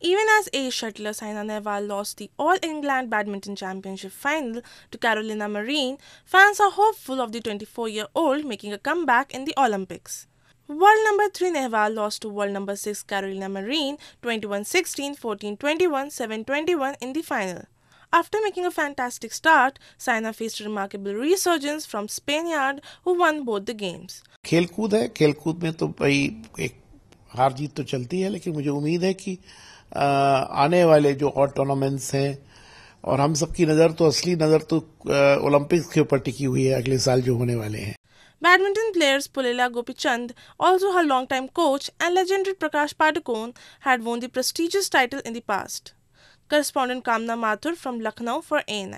Even as ace shuttler Saina Nehwal lost the All England Badminton Championship final to Carolina Marin, fans are hopeful of the 24-year-old making a comeback in the Olympics. World number 3 Nehwal lost to world number 6 Carolina Marin 21-16, 14-21, 7-21 in the final. After making a fantastic start, Saina faced a remarkable resurgence from Spaniard who won both the games. खेलकूद है खेलकूद में तो भाई एक हार जीत तो चलती है लेकिन मुझे उम्मीद है कि आ, आने वाले जो और टूर्नामेंट्स हैं, और हम सबकी नज़र तो असली नज़र तो ओलंपिक्स के ऊपर टिकी हुई है, अगले साल जो होने वाले हैं। Badminton players Pullela Gopichand also her long time coach and legendary Prakash Padukone had won the prestigious title in the past correspondent Kamna Mathur from Lucknow for a an